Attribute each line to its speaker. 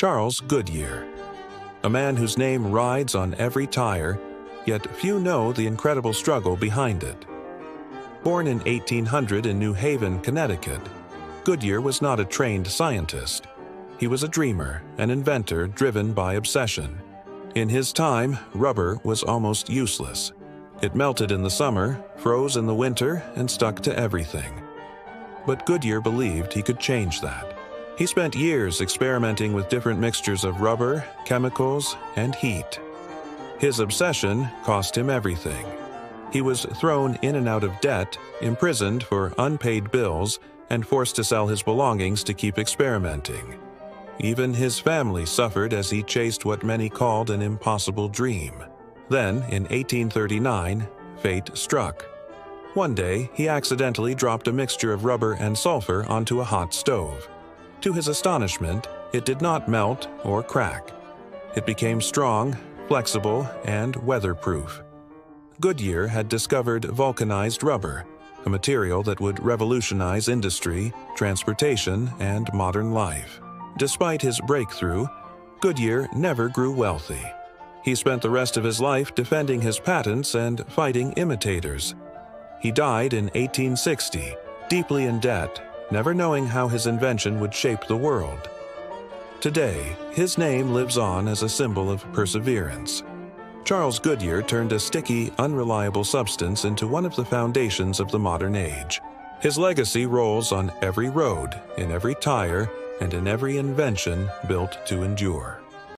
Speaker 1: Charles Goodyear. A man whose name rides on every tire, yet few know the incredible struggle behind it. Born in 1800 in New Haven, Connecticut, Goodyear was not a trained scientist. He was a dreamer, an inventor driven by obsession. In his time, rubber was almost useless. It melted in the summer, froze in the winter, and stuck to everything. But Goodyear believed he could change that. He spent years experimenting with different mixtures of rubber, chemicals, and heat. His obsession cost him everything. He was thrown in and out of debt, imprisoned for unpaid bills, and forced to sell his belongings to keep experimenting. Even his family suffered as he chased what many called an impossible dream. Then, in 1839, fate struck. One day, he accidentally dropped a mixture of rubber and sulfur onto a hot stove. To his astonishment, it did not melt or crack. It became strong, flexible, and weatherproof. Goodyear had discovered vulcanized rubber, a material that would revolutionize industry, transportation, and modern life. Despite his breakthrough, Goodyear never grew wealthy. He spent the rest of his life defending his patents and fighting imitators. He died in 1860, deeply in debt, never knowing how his invention would shape the world. Today, his name lives on as a symbol of perseverance. Charles Goodyear turned a sticky, unreliable substance into one of the foundations of the modern age. His legacy rolls on every road, in every tire, and in every invention built to endure.